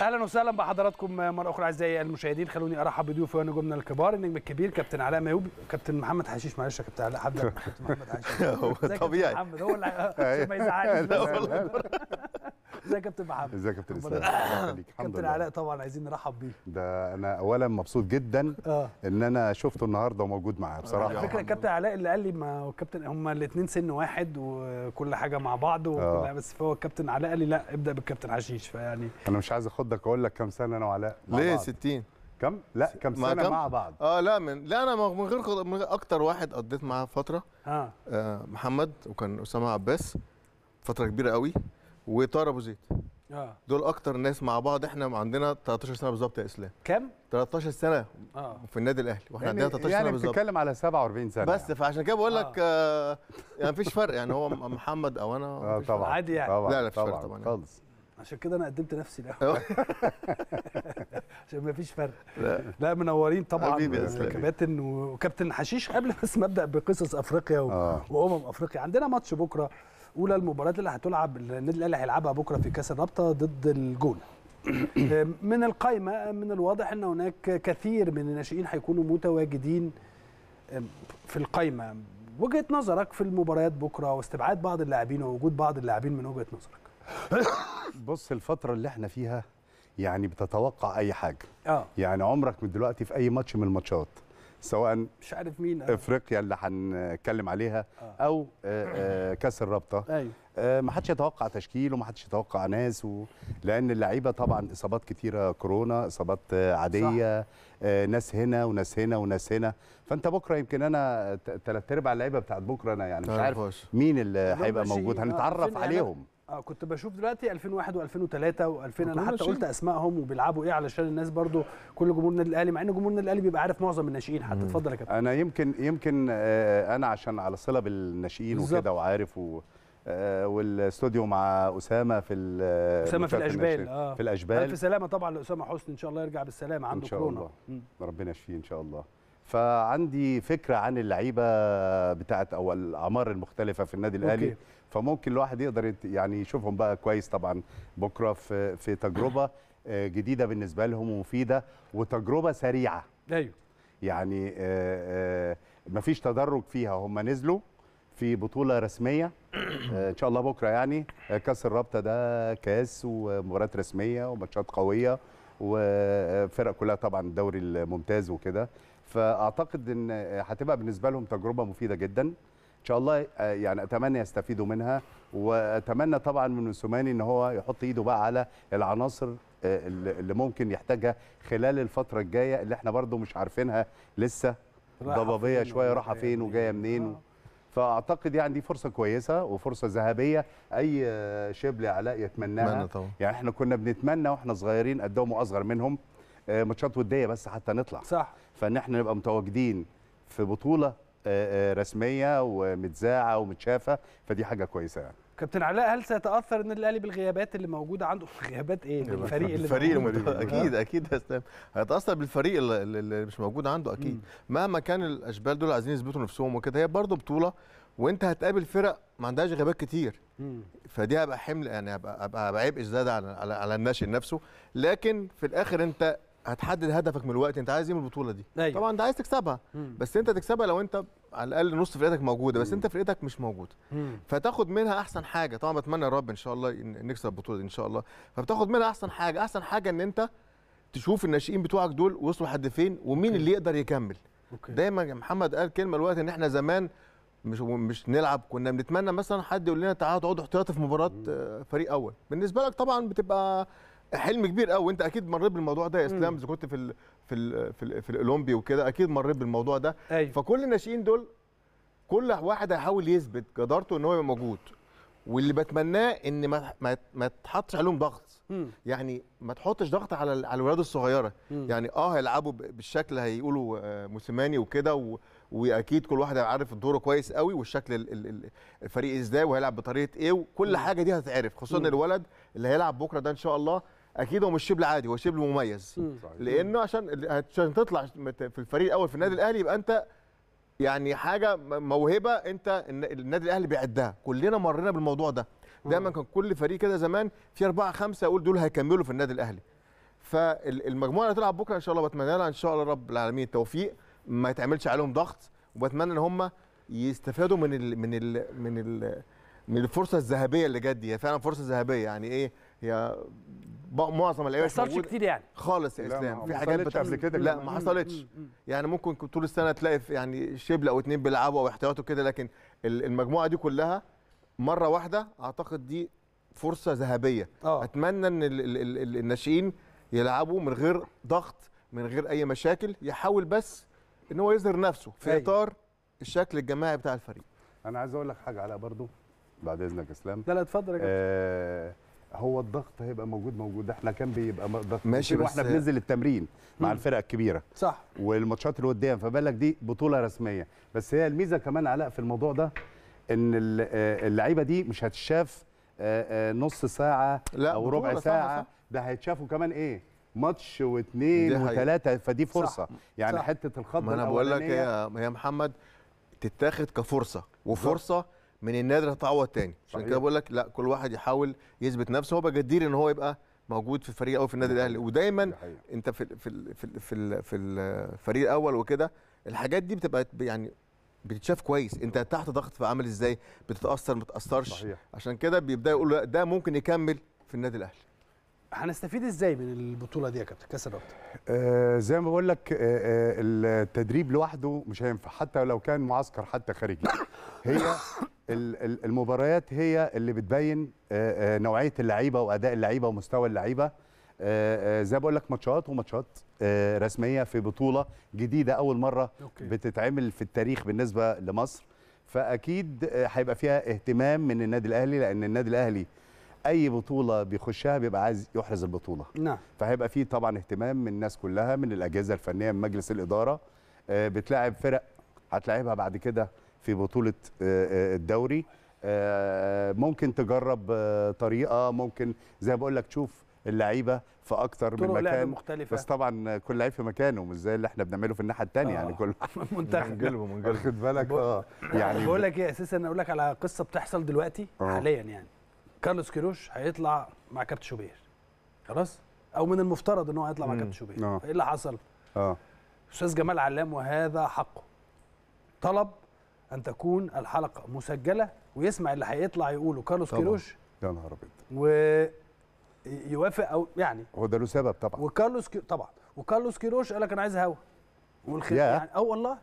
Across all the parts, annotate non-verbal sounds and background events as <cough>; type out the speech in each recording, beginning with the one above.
أهلا وسهلا بحضراتكم مرة أخرى أعزائي المشاهدين. خلوني أرحب بضيوفي ونجومنا الكبار. النجم الكبير كابتن علاء مايوب كابتن محمد حشيش. معلش يا كابتن علاء هبدا كابتن محمد حشيش. <laughs> هو طبيعي. محمد؟ هو اللي <laughs> ما يزعلش <laughs> لا والله. ازيك يا كابتن محمد؟ ازيك يا كابتن اسلام كابتن علاء طبعا عايزين نرحب بيه. ده أنا اولا مبسوط جدا آه. إن أنا شفته النهارده وموجود معاه على بصراحه فكرة كابتن علاء اللي قال لي ما هو الكابتن هم الاثنين سن واحد وكل حاجة مع بعض وكل آه. بس هو الكابتن علاء قال لي لا ابدأ بالكابتن حشيش فيعني أنا مش عايز اخدك أقول لك كام سنة أنا وعلاء ليه بعض. 60 كم؟ لا كم سنة كم؟ مع بعض. آه لا من لا أنا من غير أكتر واحد قضيت معاه فترة آه. آه محمد وكان أسامة عباس فترة كبيرة قوي. وطاهر أبو زيد. آه. دول أكتر ناس مع بعض. إحنا عندنا 13 سنة بالظبط يا إسلام. كام 13 سنة آه. في النادي الأهلي. وإحنا عندنا يعني, 13 يعني سنه بالظبط. بتتكلم على 47 سنة بس يعني. فعشان كده بقول لك آه. يعني مفيش فرق. يعني هو محمد أو أنا. فرق. طبعا. عادي يعني. طبعا لا، لا، مفيش فرق طبعا طبعاً. خالص. عشان كده أنا قدمت نفسي الأول. <laughs> عشان ما فيش فرق. لا. لا منورين طبعا. كباتن وكابتن حشيش قبل بس ما أبدأ بقصص أفريقيا و... آه. وأمم أفريقيا. عندنا ماتش بكرة. أولى المباريات اللي هتلعب النادي الأهلي هيلعبها بكرة في كأس الرابطة ضد الجونه <coughs> من القائمه من الواضح إن هناك كثير من الناشئين هيكونوا متواجدين في القائمه وجهة نظرك في المباريات بكرة واستبعاد بعض اللاعبين ووجود بعض اللاعبين من وجهة نظرك؟ <coughs> بص الفترة اللي إحنا فيها يعني بتتوقع أي حاجة. آه. يعني عمرك من دلوقتي في أي ماتش من الماتشات. سواء مش عارف مين آه. إفريقيا اللي هنتكلم عليها آه. أو آه، آه، كأس الرابطة أيوه آه، ما حدش يتوقع تشكيل وما حدش يتوقع ناس و... لأن اللعيبة طبعا إصابات كتيرة كورونا إصابات آه، عاديه آه، ناس هنا وناس هنا وناس هنا فأنت بكرة يمكن أنا ثلاث أرباع اللعيبة بتاعت بكرة أنا يعني مش عارف تعرفهاش. مين اللي هيبقى. موجود آه، هنتعرف عارفين عليهم آه كنت بشوف دلوقتي 2001 و2003 و2000 أنا حتى. قلت أسمائهم وبيلعبوا إيه علشان الناس برضو كل جمهور النادي الأهلي مع إن جمهور النادي الأهلي بيبقى عارف معظم الناشئين حتى اتفضل يا كابتن أنا يمكن يمكن آه، أنا عشان على صلة بالناشئين. وكده وعارف و... آه، والاستوديو مع أسامة في ال- أسامة في الأشبال. آه في الأشبال ألف سلامة طبعا لأسامة حسني إن شاء الله يرجع بالسلامة عنده إن شاء كورونا الله. ربنا يشفيه إن شاء الله فعندي فكرة عن اللعيبة بتاعت أو الأعمار المختلفة في النادي الأهلي. فممكن الواحد يقدر يعني يشوفهم بقى كويس طبعا بكرة في في تجربة آه، جديدة بالنسبة لهم ومفيدة وتجربة سريعة. أيوه. يعني ما فيش تدرج فيها. هم نزلوا في بطولة رسمية آه، إن شاء الله بكرة يعني آه، كأس الرابطة ده كاس ومباريات رسمية وماتشات قوية وفرق كلها طبعا الدوري الممتاز وكده. فأعتقد إن آه، هتبقى بالنسبة لهم تجربة مفيدة جدا. إن شاء الله آه، يعني أتمنى يستفيدوا منها وأتمنى طبعا من موسوماني إن هو يحط إيده بقى على العناصر آه، اللي ممكن يحتاجها خلال الفترة الجاية اللي إحنا برضو مش عارفينها لسه. ضبابيه شوية رايحه فين وجاية منين؟ آه. فأعتقد يعني دي فرصة كويسة وفرصة ذهبية أي شبل علاء يتمناها. طبعا. يعني إحنا كنا بنتمنى وإحنا صغيرين قدهم واصغر منهم ماتشات ودية بس حتى نطلع. صح. فإن إحنا نبقى متواجدين في بطولة رسمية ومتذاعة ومتشافة فدي حاجة كويسة يعني. كابتن علاء هل سيتأثر النادي الأهلي بالغيابات اللي موجودة عنده؟ <laughs> غيابات إيه؟ بالفريق اللي الفريق موجود؟ المت... أكيد أكيد يا اسلام هيتأثر بالفريق اللي, اللي مش موجود عنده أكيد. مهما كان الأشبال دول عايزين يثبتوا نفسهم وكده هي برضه بطولة وأنت هتقابل فرق ما عندهاش غيابات كتير. مم. فدي هيبقى حمل يعني هيبقى هيبقى عبء زياده على على, على الناشئ نفسه. لكن في الآخر أنت هتحدد هدفك من الوقت أنت عايز إيه من البطولة دي؟ أيوة. طبعا أنت عايز تكسبها. مم. بس أنت تكسبها لو أنت على الأقل نص فرقتك موجودة بس أنت فرقتك مش موجودة. فتاخد منها أحسن حاجة. طبعا بتمنى يا رب إن شاء الله نكسب البطولة دي إن شاء الله. فبتاخد منها أحسن حاجة. أحسن حاجة إن أنت تشوف الناشئين بتوعك دول وصلوا لحد فين ومين اللي يقدر يكمل. دايما محمد قال كلمة الوقت إن إحنا زمان مش مش نلعب كنا بنتمنى مثلا حد يقول لنا تعالوا تقعدوا احتياطي في مباراة فريق أول. بالنسبة لك طبعا بتبقى حلم كبير قوي وأنت أكيد مريت بالموضوع ده يا إسلام. إذا كنت في في ال في, ال في الأولمبي وكده أكيد مريت بالموضوع ده. أيوه. فكل الناشئين دول كل واحد هيحاول يثبت جدارته إن هو يبقى موجود. واللي بتمناه إن ما ما, ما تحطش عليهم ضغط. يعني ما تحطش ضغط على على الولاد الصغيرة. يعني آه هيلعبوا بالشكل هيقولوا آه، موسيماني وكده وأكيد كل واحد عارف دوره كويس قوي والشكل ال- ال- ال- الفريق إزاي وهيلعب بطريقة إيه وكل حاجة دي هتتعرف. خصوصا مم. الولد اللي هيلعب بكرة ده إن شاء الله أكيد هو مش شبل عادي هو شبل مميز. مم. لأنه عشان عشان تطلع في الفريق الأول في النادي الأهلي يبقى أنت يعني حاجة موهبة أنت الن- النادي الأهلي بيعدها. كلنا مرينا بالموضوع ده. دايما كان كل فريق كده زمان في أربعة خمسة أقول دول هيكملوا في النادي الأهلي. فالمجموعه اللي هتلعب بكرة إن شاء الله بتمنى لها إن شاء الله رب العالمين التوفيق. ما يتعملش عليهم ضغط. وبتمنى إن هم يستفادوا من ال من ال من ال من الفرصة الذهبية اللي جت دي. هي فعلا فرصة ذهبية. يعني إيه؟ هي معظم ما اللعيبه مش حصلش كتير يعني. خالص يا لا، إسلام. ما في حاجات قبل بتحصل كده. لا. ما حصلتش. يعني ممكن طول السنة تلاقي يعني شبل أو اتنين بيلعبوا أو احتياطوا كده لكن ال- المجموعة دي كلها مرة واحدة أعتقد دي فرصة ذهبية. آه. أتمنى إن ال- ال- ال- ال- الناشئين يلعبوا من غير ضغط من غير أي مشاكل يحاول بس إن هو يظهر نفسه في أيوة. إطار الشكل الجماعي بتاع الفريق. أنا عايز أقول لك حاجة علاء برضو بعد إذنك يا إسلام. لا لا اتفضل يا كابتن آه هو الضغط هيبقى موجود موجود. إحنا كان بيبقى ضغط ماشي، بس- وإحنا بننزل التمرين مع. الفرق الكبيرة. صح. والماتشات اللي قدام فبالك دي بطولة رسمية. بس هي الميزة كمان علاء في الموضوع ده إن ال- آه، اللعيبة دي مش هتشاف آه، آه، نص ساعة لا، أو ربع صح، ساعة. صح. ده هيتشافوا كمان إيه؟ ماتش واثنين. وثلاثه فدي فرصة. يعني صح. حتة الخط ما أنا بقول لك يا محمد تتاخد كفرصة. وفرصة من النادر هتعوض تاني عشان. كده بقول لك لا كل واحد يحاول يثبت نفسه. هو بقى جدير إن هو يبقى موجود في الفريق أو في النادي الأهلي. ودايما. أنت في ال- في ال- في ال- في ال- في الفريق الأول وكده الحاجات دي بتبقى يعني بتتشاف كويس. أنت تحت ضغط فعامل إزاي؟ بتتأثر ما تتاثرش صحيح. عشان كده بيبدا يقولوا لا، ده ممكن يكمل في النادي الأهلي. هنستفيد إزاي من البطولة دي يا كابتن؟ كأس الرابطة. آه زي ما بقول لك آه آه التدريب لوحده مش هينفع حتى لو كان معسكر حتى خارجي. هي <coughs> ال- ال- المباريات هي اللي بتبين آه آه نوعية اللعيبة وأداء اللعيبة ومستوى اللعيبة. آه زي ما بقول لك ماتشات وماتشات آه رسمية في بطولة جديدة أول مرة أوكي. بتتعمل في التاريخ بالنسبة لمصر. فأكيد آه، هيبقى فيها اهتمام من النادي الأهلي لأن النادي الأهلي أي بطولة بيخشها بيبقى عايز يحرز البطولة. نعم. فهيبقى فيه طبعا اهتمام من الناس كلها من الأجهزة الفنية من مجلس الإدارة. آه، بتلاعب فرق هتلاعبها بعد كده في بطولة آه، آه، الدوري. ممكن تجرب طريقة ممكن زي ما بقول لك تشوف اللعيبة في أكتر من مكان. مختلفة. بس طبعا كل لعيب في مكانه مش زي اللي إحنا بنعمله في الناحية الثانية يعني آه. كل <laughs> منتخب. منجلبه واخد بالك؟ آه. يعني بقول لك إيه أساسا أقول لك على قصة بتحصل دلوقتي آه. حاليا يعني. كارلوس كيروش هيطلع مع كابتن شوبير. خلاص؟ أو من المفترض إن هو هيطلع مع. كابتن شوبير. آه. إيه اللي حصل؟ آه. أستاذ جمال علام وهذا حقه. طلب أن تكون الحلقة مسجلة ويسمع اللي هيطلع يقوله. كارلوس طبعاً. كيروش يا نهار أبيض. ويوافق أو يعني هو ده له سبب طبعا. وكارلوس كي... طبعا. وكارلوس كيروش قال لك أنا عايز هوا. والخ... ياه. يعني آه والله.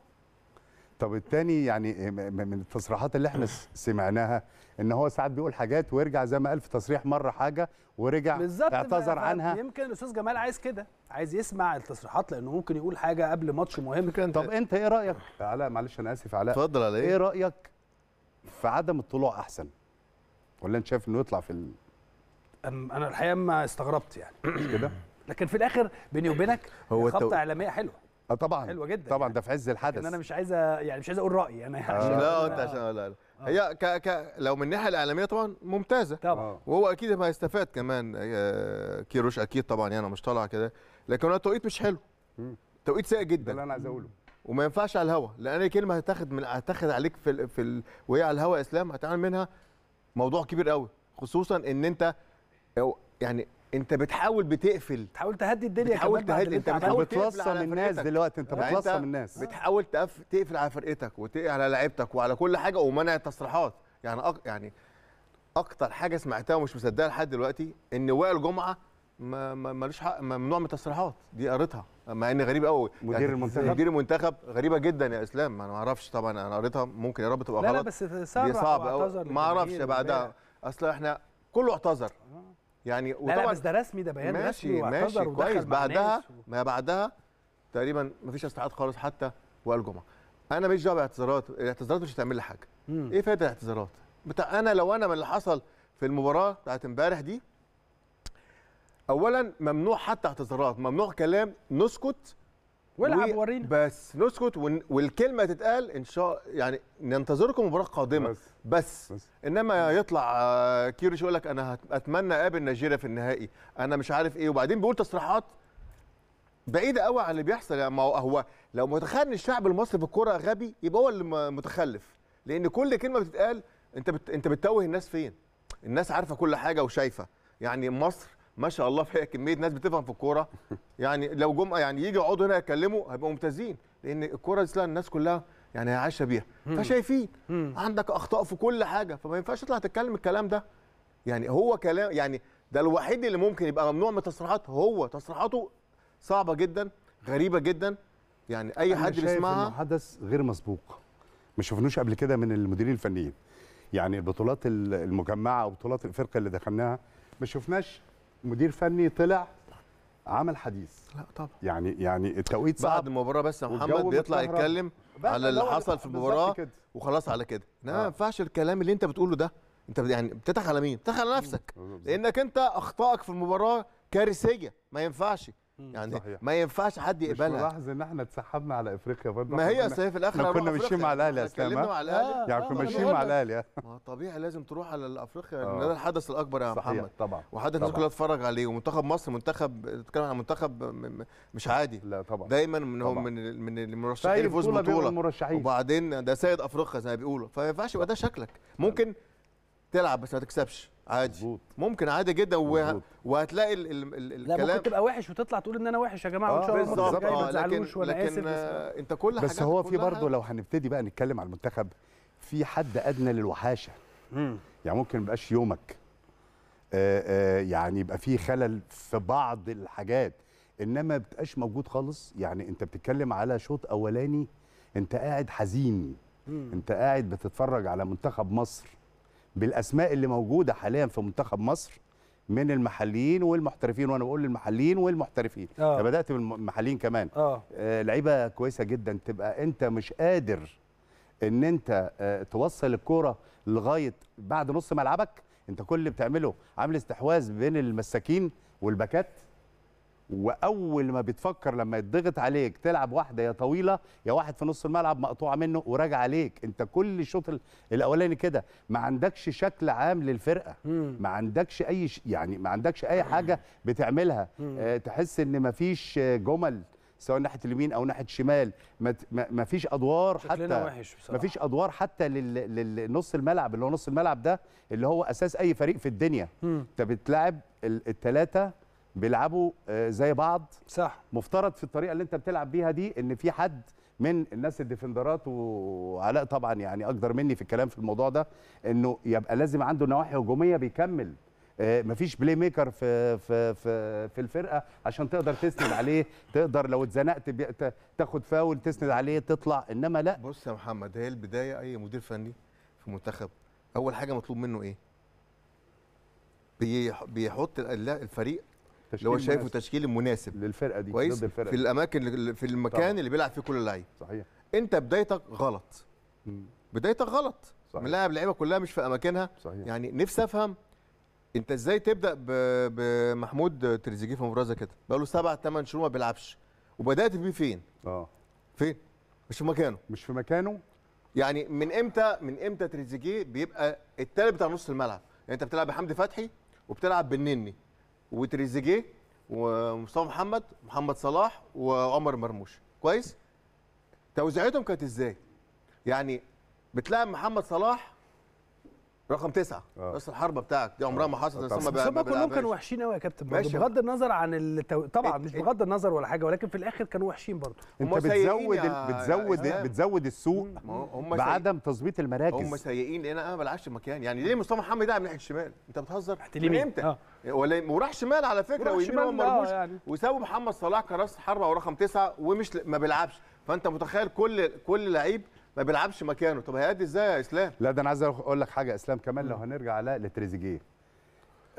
طب التاني يعني م- من التصريحات اللي إحنا سمعناها إن هو ساعات بيقول حاجات ويرجع زي ما قال في تصريح مرة حاجة ورجع بالظبط اعتذر عنها. يمكن الأستاذ جمال عايز كده عايز يسمع التصريحات لأنه ممكن يقول حاجة قبل ماتش مهم. كان طب أنت إيه رأيك؟ علاء معلش أنا آسف علاء اتفضل على إيه؟ إيه رأيك في عدم الطلوع أحسن؟ ولا أنت شايف إنه يطلع في ال... أم- أنا الحقيقة ما استغربت يعني. مش كده؟ لكن في الآخر بيني وبينك هو هو التو- خبطه إعلامية حلوة. آه طبعا. حلوة جدا طبعا يعني. ده في عز الحدث. ان أنا مش عايز يعني مش عايز أقول رأيي أنا يعني. آه. لا <laughs> أنت عشان لا لا هي ك ك لو من الناحية الإعلامية طبعا ممتازة. طبعا. آه. وهو أكيد ما هيستفاد كمان آه، كيروش أكيد طبعا يعني مش طالع كده. لكن هو التوقيت مش حلو. توقيت سيء ده جدا اللي أنا عايز أقوله. وما ينفعش على الهوا. لأن أي كلمة هتاخد من هتاخد عليك في ال... في ال... وهي على الهوا إسلام هتعمل منها موضوع كبير قوي خصوصا إن أنت أو يعني انت بتحاول بتقفل. تحاول تهدي الدنيا بتحاول تهدي، انت. بتحاول بتلصم على الناس. دلوقتي. انت يعني بتلصم الناس. بتحاول تقف... تقفل على فرقتك وتقفل على لعيبتك وعلى كل حاجة ومنع التصريحات. يعني أك... يعني أكتر حاجة سمعتها ومش مصدقها لحد دلوقتي إن وائل جمعه ما ما- ملوش حق ممنوع من التصريحات. دي قريتها. مع إن غريب قوي مدير المنتخب؟ مدير المنتخب غريبة جدا يا إسلام. أنا ما أعرفش طبعا أنا قريتها. ممكن يا رب تبقى لا لا غلط. بس صعب قوي ما أعرفش بعدها. أصل إحنا كله اعتذر. يعني لا لا بس ده رسمي ده بيان ماشي رسمي ماشي كويس. بعدها و... ما بعدها تقريبا ما فيش استعاد خالص حتى وائل جمعة. أنا ماليش دعوة باعتذارات الاعتذارات مش هتعمل لي حاجة. مم. إيه فايدة الاعتذارات؟ بتاع أنا لو أنا من اللي حصل في المباراة بتاعت امبارح دي اولا ممنوع حتى اعتذارات ممنوع كلام نسكت والعب و- ورينا. بس نسكت ون- والكلمة تتقال إن شاء يعني ننتظركم مباراة قادمة. بس. بس, بس. إنما يطلع آه، كيروش يقول لك أنا أتمنى أقابل نيجيريا في النهائي. أنا مش عارف إيه. وبعدين بيقول تصريحات بعيدة قوي عن اللي بيحصل. يعني ما هو- هو لو متخيل إن الشعب المصري في الكورة غبي يبقى هو اللي متخلف. لأن كل كلمة بتتقال أنت بت... أنت بتتوه الناس فين؟ الناس عارفة كل حاجة وشايفة. يعني مصر ما شاء الله فيها كمية ناس بتفهم في الكورة. <laughs> يعني لو جم يعني يجي يقعدوا هنا يتكلموا هيبقوا ممتازين لأن الكورة دي الناس كلها يعني عايشة بيها. فشايفين عندك أخطاء في كل حاجة فما ينفعش تطلع تتكلم الكلام ده. يعني هو كلام يعني ده الوحيد اللي ممكن يبقى ممنوع من التصريحات هو تصريحاته صعبة جدا غريبة جدا. يعني أي حد بيسمعها حدث غير مسبوق. ما شفنوش قبل كده من المديرين الفنيين. يعني البطولات ال- المجمعة أو بطولات الافريقيا اللي دخلناها ما شفناش مدير فني طلع عمل حديث. لا طبعا. يعني يعني التوقيت صعب. بعد المباراة بس يا محمد بيطلع. يتكلم على اللي حصل في المباراة. وخلاص على كده. لا آه. ما ينفعش الكلام اللي انت بتقوله ده. انت يعني بتضحك على مين؟ بتضحك على نفسك. لأنك انت اخطائك في المباراة كارثية. ما ينفعش. يعني صحيح. ما ينفعش حد مش يقبلها ملاحظ إن إحنا اتسحبنا على إفريقيا برضه ما هي اصل في الآخر هنروح كنا. ماشيين مع الأهلي يا ها؟ مع الأهلي يعني آه، كنا ما ماشيين مع. الأهلي؟ ما طبيعي لازم تروح على الأفريقيا آه. لأن ده الحدث الأكبر يا صحيح محمد طبعا وحدث الناس. كلها تتفرج عليه ومنتخب مصر منتخب بتتكلم عن منتخب مش عادي لا طبعا دايما من هو. من من في المرشحين يفوز بطولة. وبعدين ده سيد أفريقيا زي ما بيقولوا فما ينفعش يبقى ده شكلك ممكن تلعب بس ما تكسبش. عادي. مظبوط. ممكن عادي جدا. وه... مظبوط. وهتلاقي ال... ال... ال... لا الكلام ممكن تبقى وحش وتطلع تقول إن أنا وحش يا جماعة وإن آه، شاء الله بالظبط. آه لكن تزعلوش وأنا لكن اسف بس- آه، انت كل بس حاجاتك هو في برضه لو هنبتدي بقى نتكلم على المنتخب في حد أدنى للوحاشة. مم. يعني ممكن ما يبقاش يومك. آه، آه، يعني يبقى في خلل في بعض الحاجات. إنما ما بتبقاش موجود خالص. يعني أنت بتتكلم على شوط أولاني أنت قاعد حزين أنت قاعد بتتفرج على منتخب مصر. بالأسماء اللي موجودة حاليا في منتخب مصر من المحليين والمحترفين. وأنا بقول المحليين والمحترفين. آه. بدأت بالمحليين كمان. آه. آه، لعيبة كويسة جدا. تبقى أنت مش قادر إن أنت آه، توصل الكورة لغاية بعد نص ملعبك. أنت كل اللي بتعمله عامل استحواذ بين المساكين والباكات. وأول ما بتفكر لما يتضغط عليك تلعب واحدة يا طويلة يا واحد في نص الملعب مقطوعة منه وراجع عليك. أنت كل الشوط ال- الأولاني كده ما عندكش شكل عام للفرقة. مم. ما عندكش أي ش... يعني ما عندكش أي حاجة بتعملها. آه تحس إن ما فيش جمل سواء ناحية اليمين أو ناحية الشمال. ما فيش أدوار حتى وحش. ما فيش أدوار حتى لل... للنص الملعب. اللي هو نص الملعب ده اللي هو أساس أي فريق في الدنيا. أنت بتلعب الثلاثه بيلعبوا آه، زي بعض. صح. مفترض في الطريقة اللي انت بتلعب بيها دي ان في حد من الناس الديفندرات وعلاء طبعا يعني أقدر مني في الكلام في الموضوع ده انه يبقى لازم عنده نواحي هجومية بيكمل. آه، مفيش playmaker في في في في الفرقة عشان تقدر تسند عليه تقدر لو اتزنقت تاخد فاول تسند عليه تطلع. انما لا. بص يا محمد هي البداية أي مدير فني في منتخب أول حاجة مطلوب منه إيه؟ بيح- بيحط ال- اللي هو شايفه مناسب. تشكيل مناسب. للفرقة دي كويس؟ ضد الفرقة في. الأماكن في المكان طبعا. اللي بيلعب فيه كل اللعيبه صحيح. أنت بدايتك غلط. بدايتك غلط. صحيح. ملاعب لعيبة كلها مش في أماكنها. صحيح. يعني نفسي أفهم أنت إزاي تبدأ بمحمود تريزيجيه في مباراة كده؟ بقاله سبع ثمان شهور ما بيلعبش. وبدأت بيه فين؟ آه. فين؟ مش في مكانه. مش في مكانه؟ يعني من إمتى من إمتى تريزيجيه بيبقى التالت بتاع نص الملعب؟ يعني أنت بتلعب بحمدي فتحي وبتلعب بالنني. وتريزيجيه ومصطفى محمد محمد صلاح وعمر مرموش. كويس؟ توزيعتهم كانت إزاي؟ يعني بتلعب محمد صلاح رقم تسعة آه. راس الحربة بتاعك دي عمرها ما حصلت. أصلاً بس هم كلهم كانوا. وحشين قوي يا كابتن برضه. بغض النظر عن التو... طبعا إت- مش إت- بغض النظر ولا حاجة ولكن في الآخر كانوا وحشين برضه أنت بتزود يا- ال- بتزود يا. بتزود السوق هم. بعدم تظبيط المراكز هم سيئين لأن أنا ما بلعبش مكان يعني ليه مصطفى محمد يلعب ناحية الشمال أنت بتهزر. من إمتى آه. ولا وراح شمال على فكرة وراح ويمين شمال، هو آه، مرموش يعني. وسابوا محمد صلاح كراس حربة ورقم تسعة ومش ما بيلعبش فأنت متخيل كل كل لعيب ما بيلعبش مكانه. طب هيأدي إزاي يا إسلام؟ لا ده أنا عايز أقول لك حاجة إسلام كمان. لو هنرجع على لتريزيجيه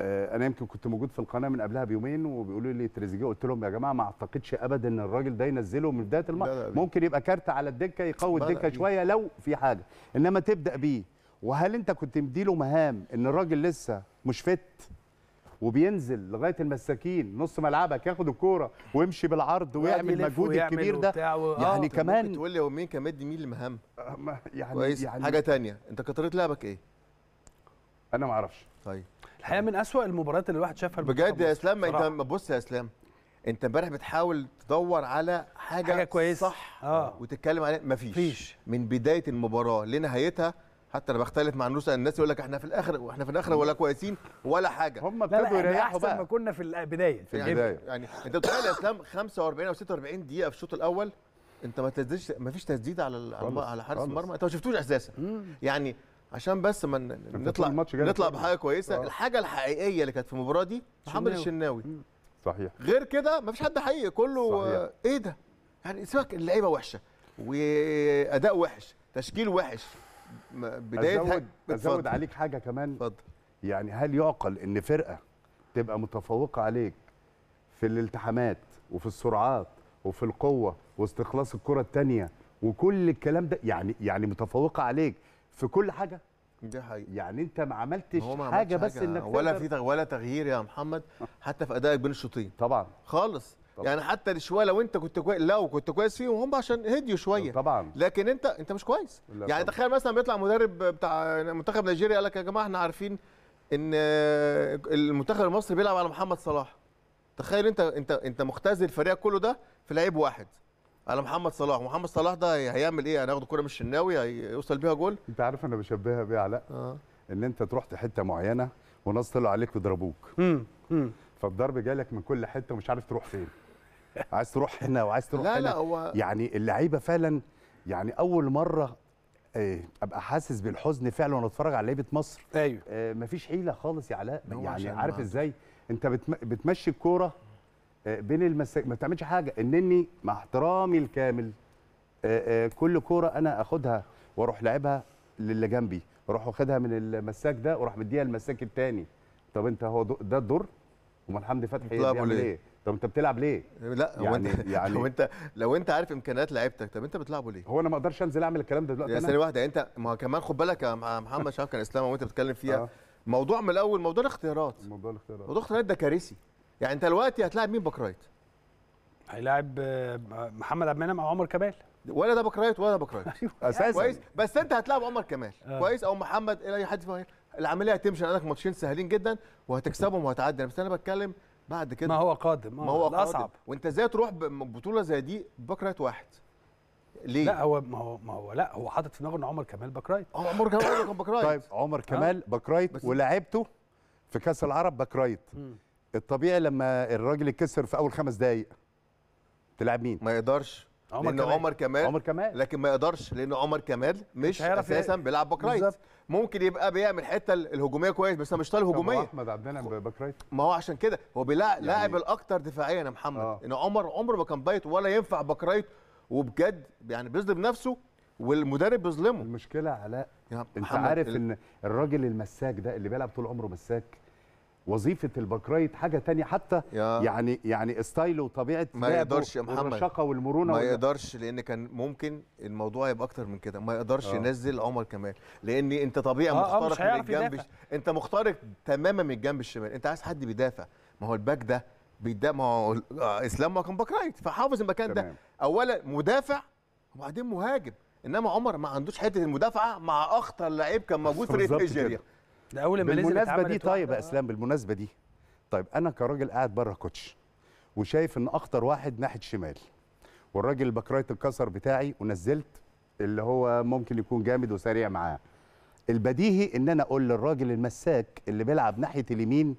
آه، أنا يمكن كنت موجود في القناة من قبلها بيومين وبيقولوا لي تريزيجيه قلت لهم يا جماعة ما أعتقدش ابدا إن الراجل ده ينزله من بداية الماتش. ممكن يبقى كارت على الدكة يقوي الدكة. شوية لو في حاجة. إنما تبدأ بيه. وهل أنت كنت مديله مهام إن الراجل لسه مش فت؟ وبينزل لغاية المساكين نص ملعبك ياخد الكورة ويمشي بالعرض ويعمل المجهود الكبير ده. و- آه. يعني ممكن كمان تقول لي هو مين كان مدي مين المهام؟ آه، ما- يعني كويس. يعني حاجة تانية. انت طريقه لعبك إيه؟ أنا ما أعرفش. طيب. الحقيقة من أسوأ المباريات اللي الواحد شافها بجد يا إسلام ما انت بص يا إسلام أنت امبارح بتحاول تدور على حاجة حاجة كويسة. صح آه. وتتكلم عليها. مفيش. مفيش. من بداية المباراة لنهايتها حتى أنا بختلف مع الناس الناس يقول لك إحنا في الآخر وإحنا في الآخر ولا كويسين ولا حاجة. هم ابتدوا يريحوا أحسن ما بقى كنا في البدايه في يعني البداية. يعني أنت متخيل يا إسلام 45 أو 46 دقيقة في الشوط الأول أنت ما تسددش ما فيش تسديد على على حارس. المرمى. أنت ما شفتوش أساسا. يعني عشان بس ما نطلع نطلع. بحاجة كويسة. آه. الحاجة الحقيقية اللي كانت في المباراة دي محمد الشناوي. صحيح. غير كده ما فيش حد حقيقي. كله صحيح. إيه ده؟ يعني سيبك اللعيبة وحشة وأداء وحش تشكيل وحش. بداية ازود اتفضل. عليك حاجة كمان. اتفضل. يعني هل يعقل إن فرقة تبقى متفوقة عليك في الالتحامات وفي السرعات وفي القوة واستخلاص الكرة الثانية وكل الكلام ده؟ يعني يعني متفوقة عليك في كل حاجة؟ دي حقيقة. يعني أنت ما عملتش ما حاجة عملش بس إنك ولا في ولا تغيير يا محمد حتى في أدائك بين الشوطين. طبعا. خالص. طبعا. يعني حتى شوية لو انت كنت كويس لو كنت كويس فيهم هم عشان هديوا شوية. طبعا. لكن انت انت مش كويس. يعني طبعا. تخيل مثلا بيطلع مدرب بتاع منتخب نيجيريا قال لك يا جماعة إحنا عارفين ان آه، المنتخب المصري بيلعب على محمد صلاح. تخيل انت انت انت مختزل فريقك كله ده في لعيب واحد على محمد صلاح. محمد صلاح ده هي- هيعمل إيه؟ هناخد كرة من الشناوي؟ هيوصل بيها جول؟ انت عارف أنا بشبهها بيه علاء آه. ان انت تروح حتة معينة وناس طلعوا عليك وضربوك. فالضرب جالك من كل حتة ومش عارف تروح فين. عايز تروح هنا وعايز تروح لا هنا. لا هو يعني اللعيبة فعلا يعني أول مرة آه، أبقى حاسس بالحزن فعلا وأنا اتفرج على لعيبة مصر. أيوه. آه، مفيش حيلة خالص يا علاء. يعني عارف ما- إزاي؟ أنت بتم... بتمشي الكورة آه، بين المساك ما بتعملش حاجة. إنني مع احترامي الكامل كل كورة أنا أخدها وأروح لعبها للي جنبي. أروح واخدها من المساك ده وأروح مديها المساك التاني. طب أنت هو ده الدور؟ امال حمدي فتحي بيعمل؟ إيه؟ طب انت بتلعب ليه؟ لا هو يعني- انت <laughs> يعني- لو انت <laughs> لو انت عارف إمكانيات لعيبتك طب انت بتلعبه ليه؟ هو أنا ما أقدرش أنزل أعمل الكلام ده دلوقتي يا؟ ثانية واحدة أنت ما هو كمان خد بالك يا محمد شاف كان إسلام وأنت بتتكلم فيها. آه. موضوع من الأول موضوع الاختيارات. موضوع الاختيارات. موضوع الاختيارات ده كارثي. يعني أنت دلوقتي هتلاعب مين؟ back right؟ هيلاعب آه، محمد عبد المنعم أو عمر كمال. ولا ده back right ولا ده back right. <laughs> أساسا. كويس. بس أنت هتلاعب عمر كمال. آه. كويس. أو محمد إلى أي حد فيهم. العملية هتمشي عندك ماتشين سهلين جدا وهتكسبهم وهتعدي. بس أنا بتكلم بعد كده. ما هو قادم. ما هو الأصعب. اصعب وانت إزاي تروح ببطوله زي دي back right واحد؟ ليه؟ لا هو ما هو ما هو لا هو حاطط في دماغه إن عمر كمال باك رايت. هو عمر كمال كان باك رايت. طيب عمر كمال back right ولعبته في كأس العرب back right. الطبيعي لما الراجل يتكسر في أول خمس دقايق تلعب مين؟ ما يقدرش. عمر لأن كمال. عمر كمال عمر كمال. لكن ما يقدرش لأن عمر كمال مش هيعرف أساسا بيلعب back right. بالظبط. ممكن يبقى بيعمل الحته الهجومية كويس بس مش هو هجومية. أحمد عبد المنعم back right ما هو عشان كده هو بيلاعب يعني- لاعب الاكثر دفاعيا يا محمد. آه. إن عمر عمره ما كان back right ولا ينفع back right وبجد يعني بيظلم نفسه والمدرب بيظلمه. المشكلة علاء أنت عارف إن الراجل المساك ده اللي بيلعب طول عمره مساك وظيفة ال back right حاجة تانية حتى يا- يعني يعني style ه وطبيعة ما يقدرش يا محمد. والرشاقة والمرونة ما يقدرش لأن كان ممكن الموضوع يبقى أكتر من كده ما يقدرش آه. ينزل عمر كمال لأن أنت طبيعي آه، آه، مش مخترق من هيعرف الجنب يدافع. أنت مخترق تماما من الجنب الشمال أنت عايز حد بيدافع ما هو ال back ده بيدافع ما هو آه، إسلام ما كان back right فحافظ المكان ده. اولا مدافع وبعدين مهاجم إنما عمر ما عندوش حتة المدافعة مع أخطر لعيب كان موجود في نيجيريا كده. ده أول ما نزل بالمناسبة دي طيب. يا إسلام بالمناسبة دي. طيب أنا كراجل قاعد بره coach وشايف إن أخطر واحد ناحية شمال. والراجل ال back right اتكسر بتاعي ونزلت اللي هو ممكن يكون جامد وسريع معاه. البديهي إن أنا أقول للراجل المساك اللي بيلعب ناحية اليمين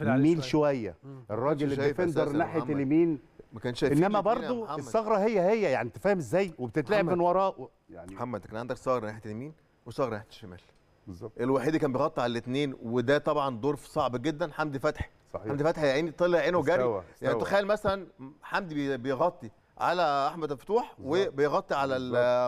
ميل شوية. شوية؟ الراجل كنتش شايف ال defender ناحية محمد. اليمين. ما كانش شايف إنما برضو الثغرة هي هي يعني أنت فاهم إزاي؟ وبتتلعب. من وراه و- يعني محمد كان عندك ثغرة ناحية اليمين وثغرة ناحية الشمال. بالظبط. الوحيد اللي كان بيغطي على الاثنين وده طبعا دور صعب جدا حمدي فتحي. صحيح. حمدي فتحي يا عيني طلع عينه جري استوى- يعني استوى. تخيل مثلا حمدي بي- بيغطي على أحمد الفتوح وبيغطي على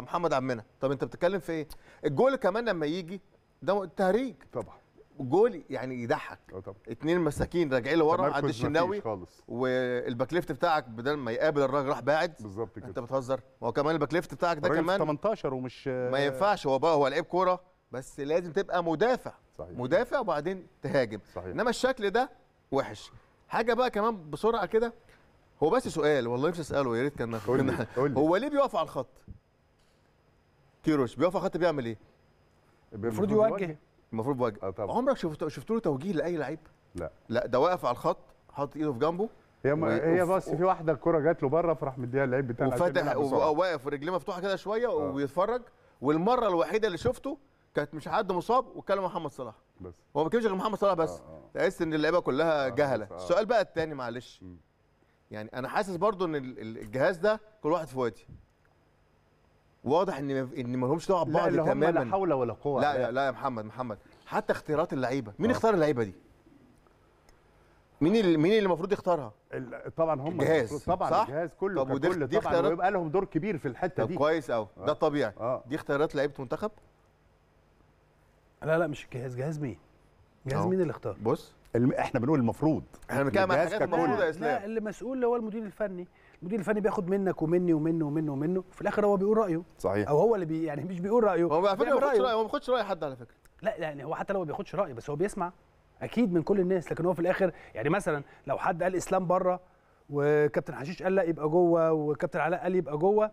محمد عبد المنعم طب أنت بتتكلم في إيه؟ الجول كمان لما يجي ده تهريج. طبعا. جول يعني يضحك. آه طبعا. اتنين مساكين راجعين لورا عند الشناوي. وال back left بتاعك بدل ما يقابل الراجل راح باعد. بالظبط كده. أنت بتهزر. هو كمان ال back left بتاعك ده كمان 18 ومش ما ينفعش. هو بقى هو لعيب كورة. بس لازم تبقى مدافع. صحيح. مدافع وبعدين تهاجم. صحيح. إنما الشكل ده وحش. حاجة بقى كمان بسرعة كده. هو بس سؤال والله نفسي أسأله يا ريت كان <laughs> هو ليه بيقف على الخط؟ كيروش بيقف على الخط بيعمل إيه؟ المفروض يوجه. المفروض آه طبعا. عمرك شفت شفت له توجيه لأي لعيب؟ لا. لا ده واقف على الخط حاطط إيده في جنبه هي ما و- هي بس في واحدة الكرة جات له بره فراح مديها اللعيب بتاعنا وفاتح بسرعة. وواقف ورجليه مفتوحة كده شوية وبيتفرج. والمرة الوحيدة اللي شفته كانت مش حد مصاب واتكلم محمد صلاح. بس. هو ما بيتكلمش غير محمد صلاح بس. آه، آه. تحس إن اللعيبة كلها جهلة. آه. السؤال بقى الثاني معلش. مم. يعني أنا حاسس برضو إن ال- ال- الجهاز ده كل واحد في وادي. واضح إن إن ما لهمش دعوة ببعض هم لا تماما. حول ولا قوة لا لا, لا يا محمد محمد. حتى اختيارات اللعيبة. مين آه. اختار اللعيبة دي؟ مين اللي مين اللي المفروض يختارها؟ طبعا هم الجهاز، طبعا صح؟ الجهاز كله طب ودي- ككل. دي طبعا ويبقى لهم دور كبير في الحتة طب دي. كويس قوي ده آه. طبيعي. آه. دي اختيارات لعيبة منتخب لا لا مش الجهاز. جهاز مين؟ جهاز. مين اللي اختار بص الم... إحنا بنقول المفروض. إحنا بنتكلم عن حاجات. المفروض يا لا إسلام. اللي مسؤول هو المدير الفني. المدير الفني بياخد منك ومني ومنه ومنه ومنه في الآخر هو بيقول رأيه. صحيح. أو هو اللي بي يعني مش بيقول رأيه هو على فكرة ما بياخدش رأيه. رأي هو ما بياخدش رأي حد على فكرة. لا يعني هو حتى لو ما بياخدش راي بس هو بيسمع أكيد من كل الناس. لكن هو في الآخر يعني مثلا لو حد قال إسلام بره وكابتن حشيش قال لا يبقى جوه وكابتن علاء قال يبقى جوه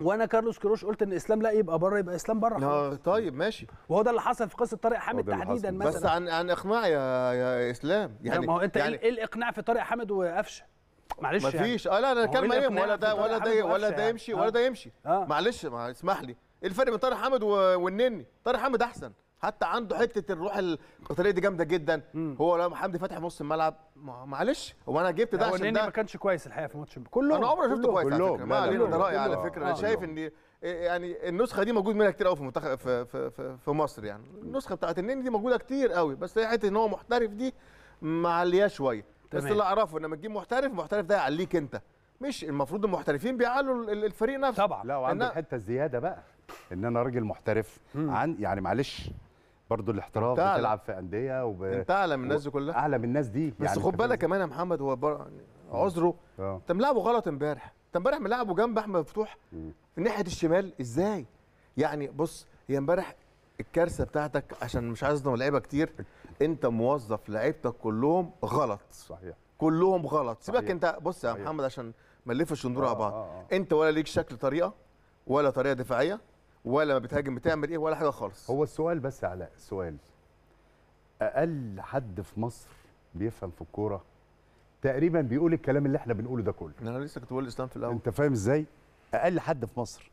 وأنا كارلوس كروش قلت ان اسلام لا يبقى بره يبقى اسلام بره آه، طيب ماشي. وهو ده اللي حصل في قصة طارق حامد ده تحديدا. مثلا. بس عن عن إقناع يا يا إسلام. يعني يعني ما هو انت يعني يعني إيه الإقناع في طارق حامد وقفشه؟ معلش ما يعني. فيش. آه لا أنا عليهم الإقناع ولا ده ولا ده ولا وقفشة ده يعني؟ يمشي آه. ولا ده يمشي. آه. معلش ما اسمح لي. إيه الفرق بين طارق حامد و- والنني؟ طارق حامد أحسن. حتى عنده حتة الروح القتالية دي جامدة جدا. هو لما حمدي فتحي في نص الملعب ما- معلش. هو أنا جبت ده هو عشان النني ما ده كانش كويس الحقيقة في ماتش كله أنا عمري ما شفته كويس على كلهم. فكرة. ما علينا ده كلهم. رايي على كلهم. فكرة. أنا آه. شايف إن يعني النسخة دي موجود منها كتير قوي في منتخب في في في, في مصر يعني. النسخة بتاعت النني دي موجودة كتير قوي بس هي حتة إن هو محترف دي معلياه شوية. بس. اللي أعرفه إن لما تجيب محترف المحترف ده يعليك أنت. مش المفروض المحترفين بيعلوا ال- الفريق نفسه. طبعا. لا وعنده الحته الزياده بقى. إن أنا راجل محترف عن يعني معلش. برضو الاحتراف. بتلعب في أندية وب... انت اعلى من الناس دي كلها. أعلى من الناس دي بس يعني خد بالك كمان يا محمد هو بر... يعني عذره. آه. انت ملاعبه غلط امبارح. انت امبارح ملاعبه جنب أحمد مفتوح. في ناحية الشمال. إزاي؟ يعني بص هي امبارح الكارثة بتاعتك عشان مش عايز أظلم لعيبه كتير. انت موظف لعيبتك كلهم غلط. صحيح. كلهم غلط. سيبك صحيح. انت بص يا صحيح. محمد عشان ما نلفش الندور على آه، بعض. آه، آه. انت ولا ليك شكل طريقة ولا طريقة دفاعية. ولا ما بتهاجم بتعمل إيه ولا حاجة خالص. هو السؤال بس يا علاء السؤال أقل حد في مصر بيفهم في الكورة تقريبا بيقول الكلام اللي إحنا بنقوله ده كله. أنا لسه كنت بقول الإسلام في الأول. أنت فاهم إزاي؟ أقل حد في مصر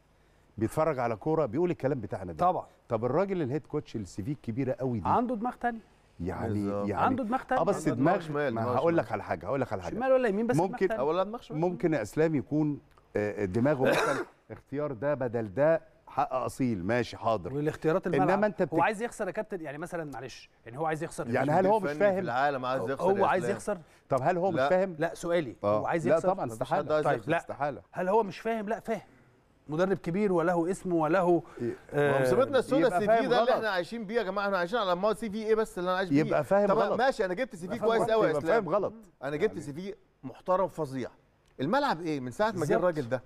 بيتفرج على كورة بيقول الكلام بتاعنا ده. طبعا. طب الراجل الهيد كوتش السي في الكبيرة قوي دي عنده دماغ تاني. يعني بالظبط. يعني عنده دماغ تاني. آه بس دماغ شمال، هقول شمال. لك على حاجة هقول لك على حاجة. شمال ولا يمين بس دماغ ممكن دماغ شوية ممكن يا اسلام يكون آه، دماغه مثلا <laughs> اختيار ده بدل ده حق اصيل ماشي حاضر. والاختيارات إنما الملعب أنت هو بتك- عايز يخسر يا كابتن؟ يعني مثلا معلش يعني هو عايز يخسر. يعني هل هو مش فاهم؟ العالم عايز يخسر هو عايز. يخسر. طب هل هو مش لا. فاهم؟ لا سؤالي. آه. هو عايز لا يخسر؟ طبعا مفيش حد استحاله طيب. لا. استحالة. هل هو مش فاهم؟ لا فاهم. مدرب كبير وله اسم وله هو مصيبتنا ال CV فاهم ده اللي. إحنا عايشين بيه يا جماعة. إحنا عايشين على ما CV إيه بس اللي أنا عايش بيه؟ يبقى فاهم طب غلط. ماشي أنا جبت CV كويس قوي يا يبقى فاهم اسلام غلط. أنا جبت CV محترم فظيع. الملعب إيه؟ من ساعة ما جه. الراجل ده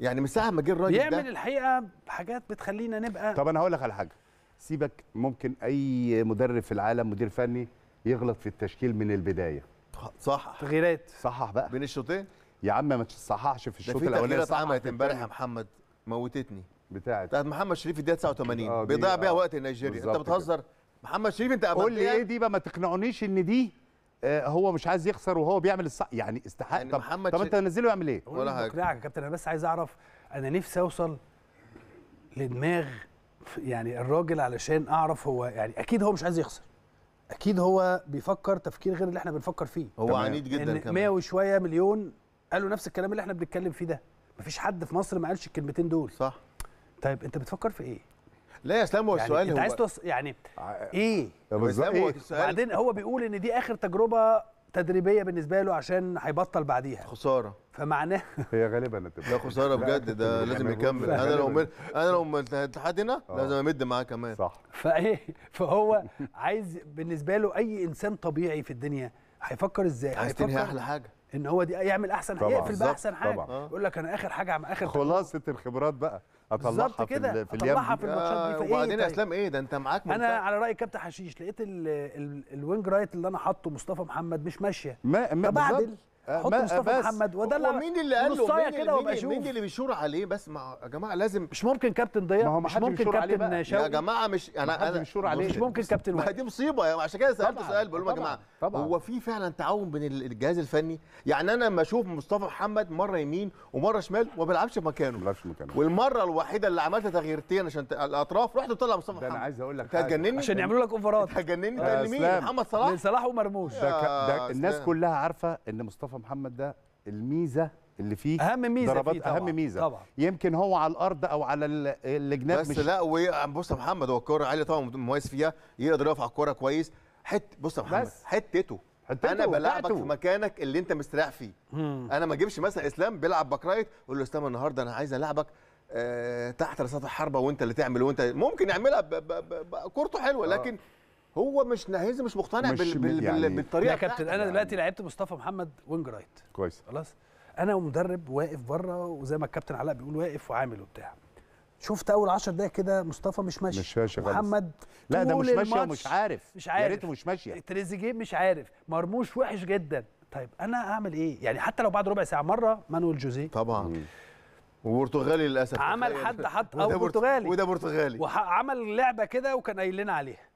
يعني من ساعة ما جه الراجل بيعمل ده الحقيقة حاجات بتخلينا نبقى طب أنا هقول لك على حاجة. سيبك ممكن أي مدرب في العالم مدير فني يغلط في التشكيل من البداية. صح تغييرات. صحح بقى. بين الشوطين؟ يا عم ما تصححش في ده الشوط في الأولاني. تغييرات صحح. عملت في امبارح يا. محمد موتتني. بتاعت بتاعت محمد شريف في الدقيقة 89 آه، بيضيع بيها آه. وقت نيجيريا أنت بتهزر؟ محمد شريف أنت قول لي أبدياً إيه؟ دي بقى؟ ما تقنعونيش إن دي هو مش عايز يخسر وهو بيعمل الصح. يعني استحق. يعني طب, محمد طب انت نزله يعمل إيه؟ ولا. مقنعك يا كابتن أنا بس عايز اعرف أنا نفسي اوصل لدماغ يعني الراجل علشان اعرف هو يعني أكيد هو مش عايز يخسر. أكيد هو بيفكر تفكير غير اللي إحنا بنفكر فيه. هو. عنيد جدا إن 100 كمان وشوية مليون قالوا نفس الكلام اللي إحنا بنتكلم فيه ده. مفيش حد في مصر ما قالش الكلمتين دول. صح. طيب انت بتفكر في إيه؟ لا يا اسلام هو يعني السؤال أنت هو عايز توص... يعني ع- إيه؟ بالظبط السؤال وبعدين هو بيقول إن دي آخر تجربة تدريبية بالنسبة له عشان هيبطل بعديها. خسارة. فمعناه <laughs> هي غالبا هتبقى. لا خسارة بجد ده لازم يكمل. أنا لو أنا لو من الاتحاد هنا آه. لازم أمد معاه كمان. صح. فإيه؟ فهو عايز بالنسبة له أي إنسان طبيعي في الدنيا هيفكر إزاي؟ عايز تنهي أحلى حاجة. إن هو دي يعمل أحسن طبعاً. يقفل بالظبط. باحسن حاجة طبعاً. آه. يقول لك أنا آخر حاجة عم آخر خلاصة الخبرات بقى أطلعها في, كده في أطلعها اليم في الماتشات دي فإيه وبعدين يا طيب؟ أسلام إيه ده أنت معاك أنا. على رأي كابتن حشيش لقيت ال ال ال wing right اللي أنا حاطه مصطفى محمد مش ماشية ما ما. آه، حط ما- مصطفى بس محمد وده هو مين اللي قال له مين, كده وابقى مين, مين اللي بيشور عليه؟ بس ما يا جماعة لازم مش ممكن كابتن ضياء مش ممكن كابتن بقى. يا شوقي جماعة مش أنا أنا بيشور عليه. مش ممكن كابتن ما وائل دي مصيبة. يعني عشان كده سألت سؤال بقول لهم يا جماعة طبعاً. هو في فعلا تعاون بين الجهاز الفني؟ يعني أنا لما أشوف مصطفى محمد مرة يمين ومرة شمال وما بيلعبش في ما مكانه بيلعبش مكانه والمرة الوحيدة اللي عملت تغييرتين عشان الأطراف رحت طلع مصطفى ده محمد. أنا عايز أقول لك. هتجنني؟ عشان يعملوا لك اوفرات هتجنني؟ ده لمين. محمد صلاح؟ لصلاح ومرموش. ده, الناس. كلها عارفة إن مصطفى محمد ده الميزة اللي فيه أهم ميزة ضربات فيه طبعا اهم ميزة. طبعا. يمكن هو على الأرض أو على ال- الجناب بس مش لا وبص يا محمد هو الكورة عالية طبعا مميز فيها يقدر يقف على الكورة كويس. حت بص يا محمد بس. حتته. حتته أنا بلعبك. في مكانك اللي أنت مستريح فيه. أنا ما أجيبش مثلا إسلام بيلعب back right أقول له إسلام النهارده أنا عايز ألعبك آه تحت رصاصه الحربة وأنت اللي تعمل وأنت ممكن يعملها كورته حلوة لكن هو مش نهيز مش مقتنع مش بال بال يعني- بال بالطريقة يا كابتن. أنا دلوقتي لعبت مصطفى محمد wing right كويس. خلاص؟ أنا ومدرب واقف بره وزي ما الكابتن علاء بيقول واقف وعامل وبتاع. شفت أول 10 دقايق كده مصطفى مش ماشي. مش ماشي خالص. محمد لا ده مش الماتش ومش عارف. مش يا عارف. ريته مش ماشية. تريزيجيه مش عارف. مرموش وحش جدا. طيب أنا أعمل إيه؟ يعني حتى لو بعد ربع ساعة مرة مانويل جوزيه. طبعا. وبرتغالي للأسف. عمل. حد حط وده أو برت- برتغالي. وده برتغالي. وعمل لعبة كده وكان قايل لنا عليها.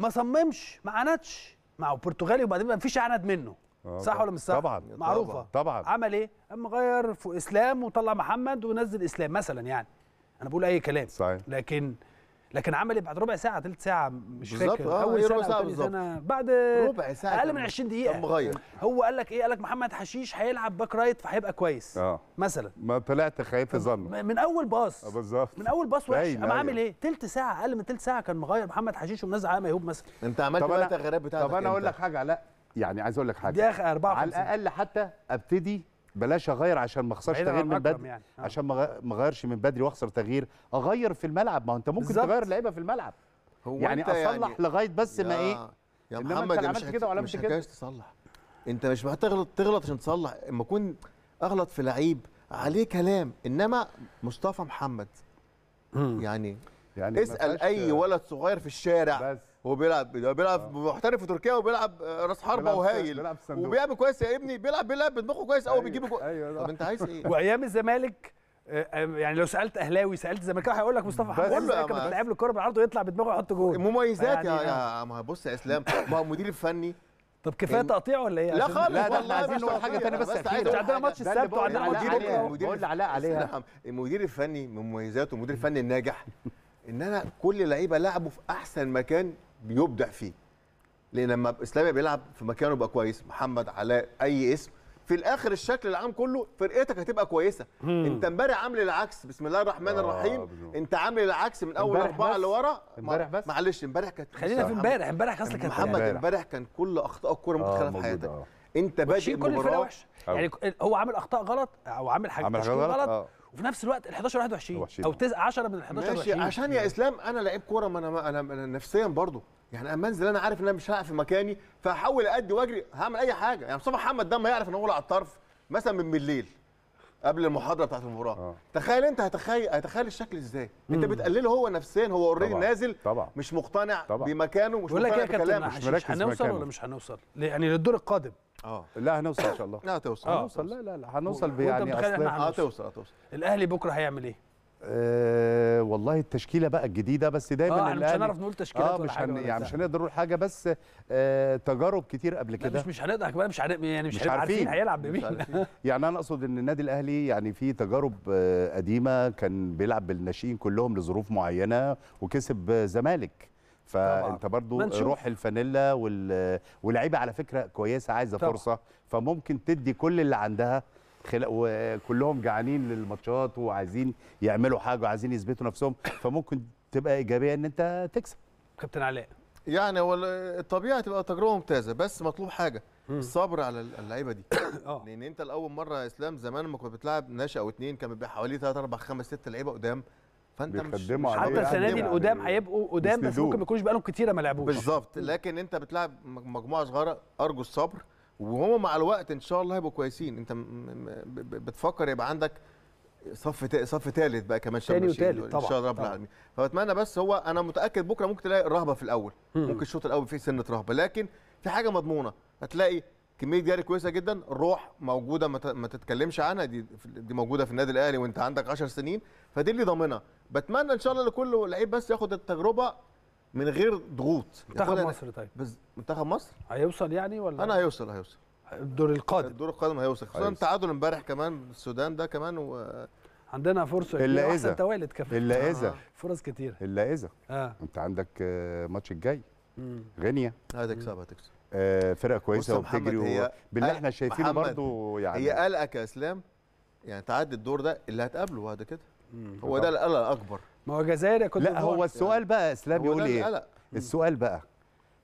ما صممش ما عندش. مع برتغالي وبعدين ما فيش عند منه. آه، صح طبعاً. ولا مش صح؟ طبعاً. معروفة. طبعا. عمل إيه؟ قام غير في إسلام وطلع محمد ونزل إسلام مثلا يعني. أنا بقول أي كلام. صحيح. لكن لكن عمل إيه بعد ربع ساعة ثلث ساعة مش بالظبط، فاكر. آه، أول سنة ربع ساعة. سنة. بعد ربع ساعة أقل كان- من 20 كان دقيقه مغير. هو قال لك إيه؟ قال لك محمد حشيش هيلعب باك رايت فهيبقى كويس. آه. مثلا. ما طلعت خايف ظن من أول باص. آه، بالظبط. من أول باص وحش. قام عامل أيوة. إيه؟ تلت ساعة أقل من تلت ساعة كان مغير محمد حشيش ومنزل على ميهوب مثلا. أنت عملت بقى التغييرات بتاعتك طب أنا أقول؟ لك حاجة لا يعني عايز أقول لك حاجة. دي اخر 54 على الأقل حتى أبتدي بلاش أغير عشان ما أخسرش تغيير من بدري يعني. آه. عشان ما أغيرش من بدري وأخسر تغيير. أغير في الملعب ما هو أنت ممكن بالظبط. تغير لعيبة في الملعب. هو يعني أصلح لغاية بس ما يا- إيه يا محمد عملت مش كده وعملت مش كده. تصلح. أنت مش محتاج تغلط تغلط عشان تصلح. أما أكون أغلط في لعيب عليه كلام. إنما مصطفى محمد يعني يعني اسأل أي ولد صغير في الشارع. بس. هو بيلعب بيلعب محترف في تركيا وبيلعب آه، راس حربة وهايل. وبيعمل كويس. يا ابني بيلعب بيلعب بدماغه كويس قوي أيوة، بيجيب جو... أيوة، طب أنت عايز إيه؟ <laughs> وأيام الزمالك آه، آه، يعني لو سألت أهلاوي سألت زملكاوي هيقول لك مصطفى يا كان بتلعب له الكوره بالعرض ويطلع بدماغه ويحط جول. مميزات يا يعني يا ما بص يا إسلام ما هو المدير الفني طب كفاية إن- تقطيع ولا إيه؟ لا خالص لا، ده إحنا عايزين نقول حاجة تقطيع. تانية بس. أقول عندنا. ماتش السبت وعندنا المدير بقول عليها. عليها المدير الفني من مميزاته المدير الفني الناجح إن أنا كل لعيبة لعبوا في أحسن مكان بيبدع فيه لأن لما إسلامي بيلعب في مكانه يبقى كويس محمد علاء أي اسم في الآخر الشكل العام كله فرقتك هتبقى كويسة أنت امبارح عامل العكس بسم الله الرحمن آه، الرحيم بالظبط. أنت عامل العكس من أول أربعة بس. اللي ورا امبارح بس. معلش امبارح كانت خلينا في امبارح امبارح أصل كانت محمد امبارح. كان كل أخطاء الكورة ممكن آه، تخليها في حياتك آه. انت بادئ كل الفرق المباراه وحشة. يعني هو عامل أخطاء غلط أو عامل تشكيل غلط، غلط آه. وفي نفس الوقت ال 11 21 وحشين. أو 9 10 من ال 11 ماشي 20 عشان يا إسلام أنا لعيب كورة ما أنا أنا أنا نفسيا برضو يعني أما أنزل أنا عارف إن أنا مش هلعب في مكاني فهحاول ادي وأجري هعمل أي حاجة يعني مصطفى محمد ده ما يعرف إن هو على الطرف مثلا من بالليل قبل المحاضرة بتاعت المباراة آه. تخيل أنت هتخيل هتخيل الشكل إزاي أنت بتقلله هو نفسيا هو اوريدي. نازل طبعا مش مقتنع طبعاً. بمكانه مش بقول لك إيه مقتنع يا كابتن بكلامه مركز هنوصل مكانه. ولا مش هنوصل؟ يعني للدور القادم آه لا هنوصل إن شاء الله <laughs> لا توصل آه. هنوصل لا لا لا هنوصل يعني متخيل أصل إحنا آه توصل آه توصل الأهلي بكرة هيعمل إيه؟ آه والله التشكيلة بقى الجديدة بس دايما إحنا مش هنعرف نقول تشكيلات آه ولا مش حاجة هن يعني. مش هنقدر نقول حاجة بس آه تجارب كتير قبل كده مش مش هنقدر كمان مش هنبقى يعني مش, مش عارفين عارفين. هيلعب بمين. <laughs> يعني أنا أقصد إن النادي الأهلي يعني في تجارب آه، قديمة كان بيلعب بالناشئين كلهم لظروف معينة وكسب آه، زمالك فأنت برضو ما. روح الفانيلا وال- واللعيبة على فكرة كويسة عايزة طبعا. فرصة فممكن تدي كل اللي عندها خلا- وكلهم جعانين للماتشات وعايزين يعملوا حاجة وعايزين يثبتوا نفسهم فممكن تبقى إيجابية إن أنت تكسب. كابتن علاء. يعني هو الطبيعه تبقى تجربة ممتازة بس مطلوب حاجة الصبر على اللعيبة دي. <coughs> آه. لأن أنت لأول مرة يا إسلام زمان لما كنت بتلعب ناشئ أو اتنين كان بيبقى حوالي 3 4 5 6 لعيبة قدام. فأنت مش بيخدموا مش حتى السنة دي تقدمه. القدام يعني هيبقوا قدام بس. ممكن ما يكونوش بقالهم كتيره ما لعبوش بالظبط لكن انت بتلعب مج- مجموعة صغيرة أرجو الصبر وهم مع الوقت إن شاء الله هيبقوا كويسين انت بتفكر يبقى عندك صف صف ثالث بقى كمان شهر تاني. وتالت إن طبعاً، شاء الله رب. العالمين فبتمنى بس هو أنا متأكد بكرة ممكن تلاقي رهبة في الأول مم. ممكن الشوط الأول فيه سنة رهبة لكن في حاجة مضمونة هتلاقي كمية جري كويسة جدا الروح موجودة ما ت- ما تتكلمش عنها دي دي موجودة في النادي الأهلي وأنت عندك 10 سنين فدي اللي ضامنها بتمنى إن شاء الله لكل لعيب بس ياخد التجربة من غير ضغوط. منتخب مصر طيب. بس منتخب مصر؟ هيوصل يعني ولا؟ أنا هيوصل هيوصل. الدور القادم. الدور القادم هيوصل خصوصا. التعادل امبارح كمان السودان ده كمان و... عندنا فرصة إذا. واحسن توالد كمان إلا إذا. فرص كتير إلا إذا. آه. أنت عندك آه، ماتش الجاي. غينيا. هتكسب هتكسب آه، فرقة كويسة وبتجري و... باللي آه، إحنا شايفينه برضو يعني. هي قلقك يا اسلام يعني تعدي الدور ده اللي هتقابله بعد كده. هو ده القلق الأكبر ما هو جزائر يا كنت لا هو السؤال بقى اسلام هو يقول ده إيه القلق السؤال بقى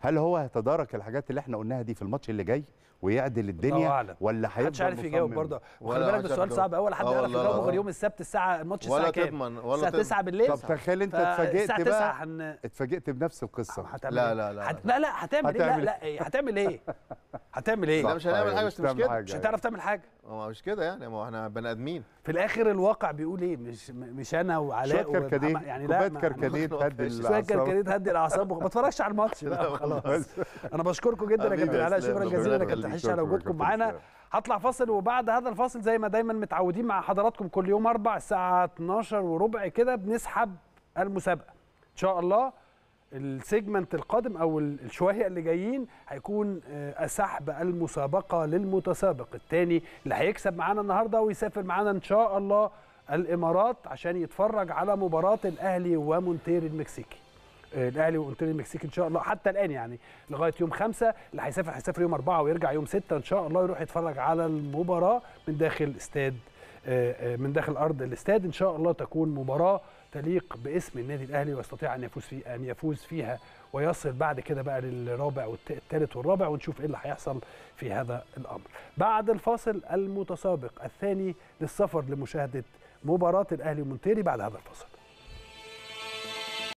هل هو هيتدارك الحاجات اللي إحنا قلناها دي في الماتش اللي جاي ويعدل الدنيا أعلم. ولا هيفضل محدش عارف يجاوب؟ برضه وخلي بالك ده سؤال. صعب اول حد آه يعرف يجاوبه لا. غير يوم السبت الساعة الماتش الساعة كام الساعة تضمن. 9 بالليل طب تخيل أنت فالساعة اتفاجئت 9 بقى هن... اتفاجئت بنفس القصة هتعمل لا، إيه؟ لا، لا، هت... لا لا هتعمل إيه لا هتعمل لا؟ هتعمل إيه <laughs> هتعمل إيه لا مش هنعمل أيوة، حاجة بس مش كده حاجة. مش هتعرف تعمل حاجة هو مش كده يعني ما إحنا بني ادمين. في الآخر الواقع بيقول إيه؟ مش مش أنا وعلاء شوية كركديه يعني لا كوباية ما- كركديه ما- تهدي <laughs> شوية شوية. كركديه تهدي الأعصاب وما اتفرجش على الماتش بقى <laughs> خلاص. أنا بشكركم جدا يا كابتن علاء شكرا جزيلا يا. كابتن حشي على وجودكم معانا. هطلع فاصل وبعد هذا الفاصل زي ما دايما متعودين مع حضراتكم كل يوم أربع الساعة 12 وربع كده بنسحب المسابقة. إن شاء الله ال segment القادم أو ال- الشويه اللي جايين هيكون آه، سحب المسابقة للمتسابق. الثاني اللي هيكسب معانا النهارده ويسافر معانا إن شاء الله الإمارات عشان يتفرج على مباراة الأهلي ومونتيري المكسيكي. آه، الأهلي ومونتيري المكسيكي إن شاء الله حتى الآن يعني لغاية يوم خمسة اللي هيسافر هيسافر يوم أربعة ويرجع يوم ستة إن شاء الله يروح يتفرج على المباراة من داخل استاد آه، من داخل أرض الاستاد. إن شاء الله تكون مباراة تليق باسم النادي الأهلي ويستطيع أن يفوز في أن يفوز فيها ويصل بعد كده بقى للرابع والثالث والرابع ونشوف إيه اللي هيحصل في هذا الأمر. بعد الفاصل المتسابق الثاني للسفر لمشاهدة مباراة الأهلي ومونتيري بعد هذا الفاصل.